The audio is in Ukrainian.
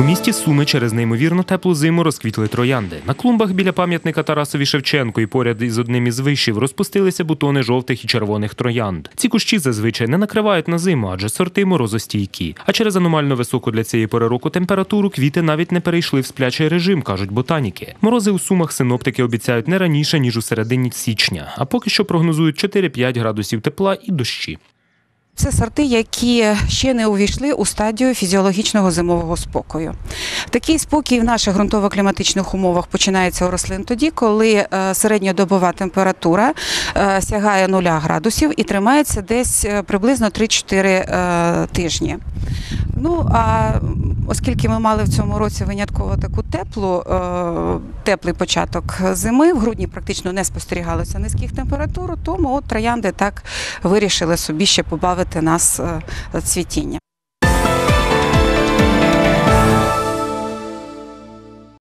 У місті Суми через неймовірно теплу зиму розквітли троянди. На клумбах біля пам'ятника Тарасові Шевченку і поряд із одним із вишів розпустилися бутони жовтих і червоних троянд. Ці кущі зазвичай не накривають на зиму, адже сорти морозостійкі. А через аномально високу для цієї пори року температуру квіти навіть не перейшли в сплячий режим, кажуть ботаніки. Морози у сумах синоптики обіцяють не раніше ніж у середині січня, а поки що прогнозують 4-5 градусів тепла і дощі. Це сорти, які ще не увійшли у стадію фізіологічного зимового спокою. Такий спокій в наших ґрунтово-кліматичних умовах починається у рослин тоді, коли е, середньодобова температура е, сягає 0 градусів і тримається десь е, приблизно 3-4 е, тижні. Ну а оскільки ми мали в цьому році винятково таку теплу, е, теплий початок зими, в грудні практично не спостерігалося низьких температур, тому от троянди так вирішили собі ще побавити нас е, цвітіння.